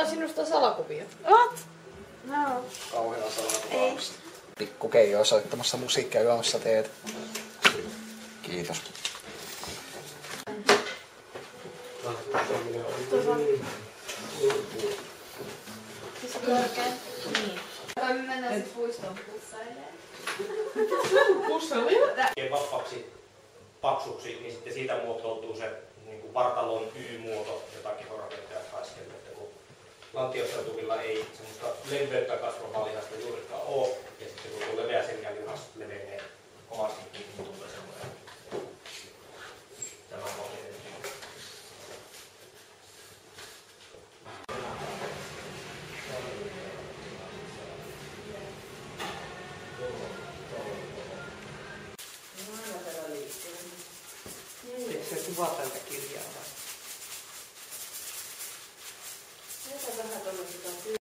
Ottaa sinusta salakuvia. What? No. Kauhean Ei. salakuvaamista. Pikku Keijo soittamassa musiikkia juomassa teet. Kiitos. Niin. Voimme mennä sitten puistoon pussailemaan. tekee vapaaksi paksuksi, niin sitten siitä muotoutuu se niin kuin vartalon Y-muoto, jota kun lantiosautuvilla ei semmoista leveyttä kasvavaa lihasta juurikaan ole, ja sitten kun tuo leveä selkälihas levenee kovasti, niin tulee semmoinen tämän mallinen. Eikö se kuvaa tältä kirjaa vai? 现在都很多了，知道？